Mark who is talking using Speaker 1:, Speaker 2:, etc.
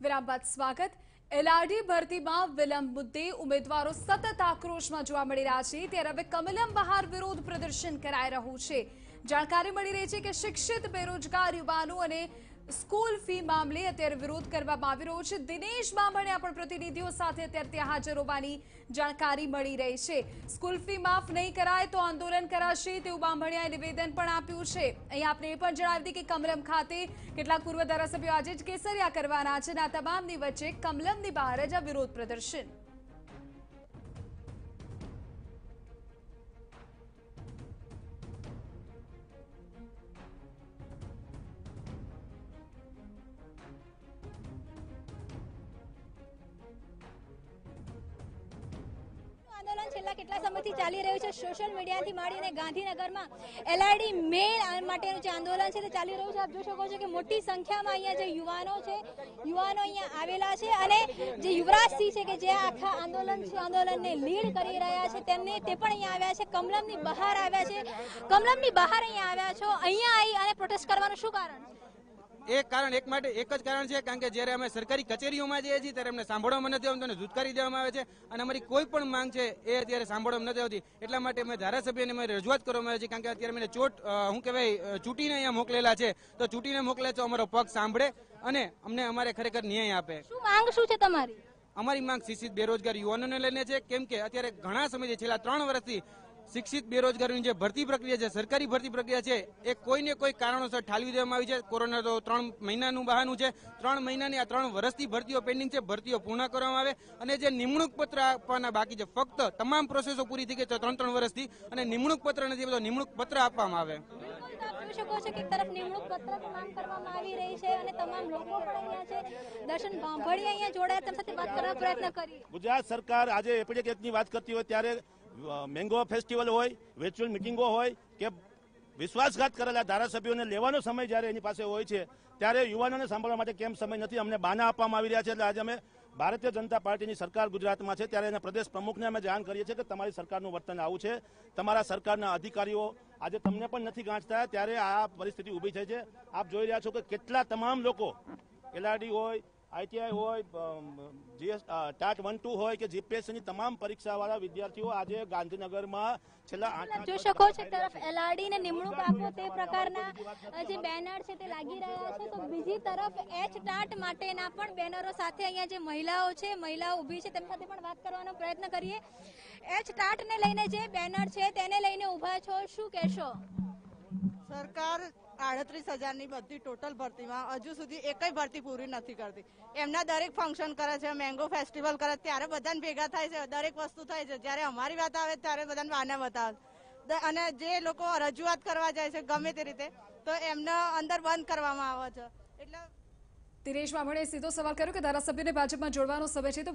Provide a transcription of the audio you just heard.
Speaker 1: વિરામ બાદ સ્વાગત. એલઆરડી ભરતીમાં વિલંબ મુદ્દે ઉમેદવારો સતત આક્રોશમાં જોવા મળી રહ્યા છે. ત્યારે હવે કમલમ બહાર વિરોધ પ્રદર્શન કરાઈ રહ્યું છે. જાણકારી મળી રહી છે કે શિક્ષિત બેરોજગાર યુવાનો અને સ્કૂલ ફી મામલે અત્યારે વિરોધ કરવામાં આવી રહ્યો છે. દિનેશ બામણિયા પણ પ્રતિનિધિઓ સાથે અત્યારે ત્યાં હાજર હોવાની જાણકારી મળી રહી છે. સ્કૂલ ફી માફ નહીં કરાય તો આંદોલન કરાશે તેવું બામણિયાએ નિવેદન પણ આપ્યું છે. અહીં આપણે એ પણ જણાવી દઈએ કે કમલમ ખાતે કેટલાક પૂર્વ ધારાસભ્યો આજે જ કેસરિયા કરવાના છે અને આ તમામની વચ્ચે કમલમની બહાર જ આ વિરોધ પ્રદર્શન.
Speaker 2: છેલ્લા કેટલા સમયથી ચાલી રહ્યું છે? સોશિયલ મીડિયાથી માંડીને ગાંધીનગરમાં એલઆઈડી મેળ માટેનું જે આંદોલન છે તે ચાલી રહ્યું છે. આપ જોઈ શકો છો કે મોટી સંખ્યામાં અહીંયા જે યુવાનો છે, યુવાનો અહીંયા આવેલા છે અને જે યુવરાજસિંહ છે કે જે આખા આંદોલન આંદોલનને લીડ કરી રહ્યા છે, તેમને તે પણ અહીંયા આવ્યા છે. કમલમની બહાર આવ્યા છે. કમલમની બહાર અહીંયા આવ્યા છો. અહીંયા આવી અને પ્રોટેસ્ટ કરવાનું શું કારણ છે?
Speaker 3: એક કારણ એક માટે એક જ કારણ છે કારણ કે જ્યારે અમે સરકારી કચેરીઓમાં જઈએ છીએ ત્યારે અમને સાંભળવામાં નથી આવતું અને ધૂતકારી દેવામાં આવે છે. અને અમારી કોઈ પણ માંગ છે એ અત્યારે સાંભળવામાં નથી આવતી. એટલા માટે અમે ધારાસભ્યને અમે રજૂઆત કરવામાં આવે છે કારણ કે અત્યારે મને ચોટ શું કહેવાય ચૂંટીને અહીંયા મોકલેલા છે. તો ચૂંટીને મોકલે તો અમારો પગ સાંભળે અને અમને અમારે ખરેખર ન્યાય આપે.
Speaker 2: શું માંગ શું છે તમારી?
Speaker 3: અમારી માંગ શિક્ષિત બેરોજગાર યુવાનોને લઈને છે કેમ કે અત્યારે ઘણા સમયથી છેલ્લા ત્રણ વર્ષથી શિક્ષિત બેરોજગારીની જે ભરતી પ્રક્રિયા છે સરકારી ભરતી પ્રક્રિયા છે એ કોઈને કોઈ કારણોસર ઠાલવી દેવામાં આવી છે. કોરોના તો ત્રણ મહિનાનું બહાનું છે. ત્રણ મહિનાની આ ત્રણ વર્ષથી ભરતીઓ પેન્ડિંગ છે. ભરતીઓ પૂર્ણ કરવામાં આવે અને જે નિમણૂક પત્ર આપવાના બાકી છે ફક્ત તમામ પ્રોસેસો પૂરી થઈ ગઈ છે ત્રણ ત્રણ વર્ષથી અને નિમણૂક પત્ર નથી બધો નિમણૂક પત્ર આપવામાં આવે.
Speaker 2: બિલકુલ તો આપ જોઈ શકો છો કે એક તરફ નિમણૂક પત્રક માંગ કરવામાં આવી રહી છે અને તમામ લોકો પણ અહીંયા છે. દર્શન ભાંભળી અહીંયા જોડાયા તેમની સાથે વાત કરવાનો પ્રયત્ન કરી
Speaker 4: ગુજરાત સરકાર આજે એપીડેક એક્ટની વાત કરતી હોય ત્યારે મેંગો ફેસ્ટિવલ હોય વર્ચ્યુઅલ મિટિંગો હોય, કે વિશ્વાસઘાત કરેલા ધારાસભ્યોને લેવાનો સમય જ્યારે એની પાસે હોય છે, ત્યારે યુવાનોને સાંભળવા માટે કેમ સમય નથી? અમને બાના આપવામાં આવી રહ્યા છે, એટલે આજે અમે ભારતીય જનતા પાર્ટીની સરકાર ગુજરાતમાં છે, ત્યારે એના પ્રદેશ પ્રમુખને અમે જાણ કરીએ છીએ કે તમારી સરકારનું વર્તન આવું છે. તમારા સરકારના અધિકારીઓ આજે તમને પણ નથી ગાંચતા ત્યારે આ પરિસ્થિતિ ઊભી થઈ છે. આપ જોઈ રહ્યા છો કે કેટલા તમામ લોકો, એલઆરડી હોય આઈટીઆઈ હોય જીએસ ટાટ વન ટુ હોય કે જીપીએસસીની તમામ પરીક્ષાવાળા વિદ્યાર્થીઓ આજે ગાંધીનગરમાં છેલ્લા આઠ
Speaker 2: જોઈ શકો છો તરફ એલઆરડી ને નિમણૂક આપો તે પ્રકારના જે બેનર છે તે લાગી રહ્યા છે. તો બીજી તરફ એચ ટાટ માટેના પણ બેનરો સાથે અહીંયા જે મહિલાઓ છે મહિલાઓ ઊભી છે તેમની સાથે પણ વાત કરવાનો પ્રયત્ન કરીએ. એચ ટાટ ને લઈને જે બેનર છે તેને લઈને ઊભા છો શું કહેશો?
Speaker 5: સરકાર આડત્રીસ હજારની બધી ટોટલ ભરતીમાં હજુ સુધી એકય ભરતી પૂરી નથી કરતી. એમના દરેક ફંક્શન કરે છે મેંગો ફેસ્ટિવલ કરે, ત્યારે બધાને ભેગા થાય છે, દરેક વસ્તુ થાય છે. જ્યારે અમારી વાત આવે ત્યારે બધાને વાના બતાવે. અને જે લોકો રજૂઆત કરવા જાય છે ગમે તે રીતે, તો એમને અંદર બંધ કરવામાં આવે છે. એટલે
Speaker 1: દિનેશ બામણીએ સીધો સવાલ કર્યો કે ધારાસભ્યને ભાજપમાં જોડવાનો સમય છે તો